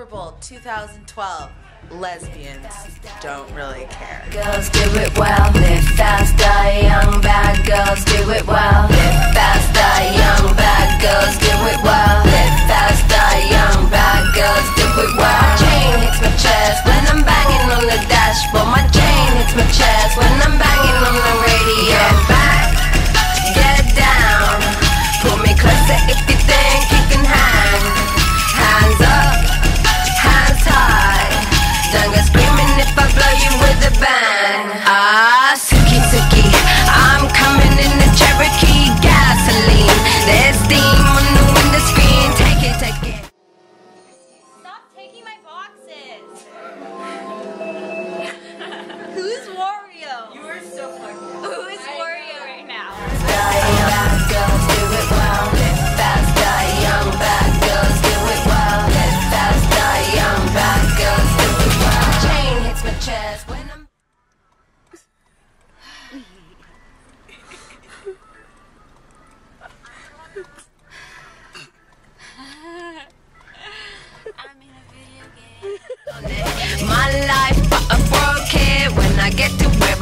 Apple 2012. Lesbians don't really care. Girls do it well, live fast, die young, bad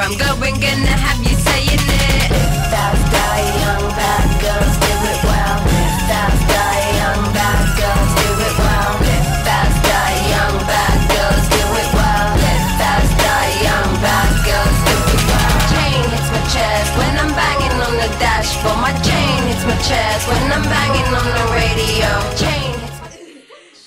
I'm going, gonna have you saying it. Live fast, die young, bad girls do it well. Live fast, die young, bad girls do it well. Live fast, die young, bad girls do it well. Live fast, die young, bad girls do it well. Chain hits my chest when I'm banging on the dashboard. My chain hits my chest when I'm banging on the radio. Chain hits my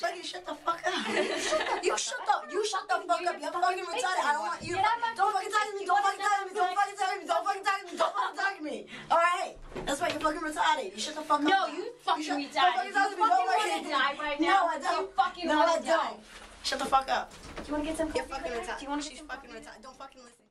Buddy, shut the fuck up. You shut up. You shut the fuck up. You're fucking retarded. I don't want you. Don't fucking talk to me. Don't fucking talk to me. Don't fucking talk to me. Don't fucking talk to me. Don't fucking talk to me. All right. That's why you're fucking retarded. You shut the fuck up. No, you fucking shut- retarded. Fucking. You fucking fucking wanna die right No. I don't. You fucking no, wanna I die. don't. Shut the fuck up. Do you want to get some You're fucking retarded. Do you want to She's fucking coffee? retarded. Don't fucking listen.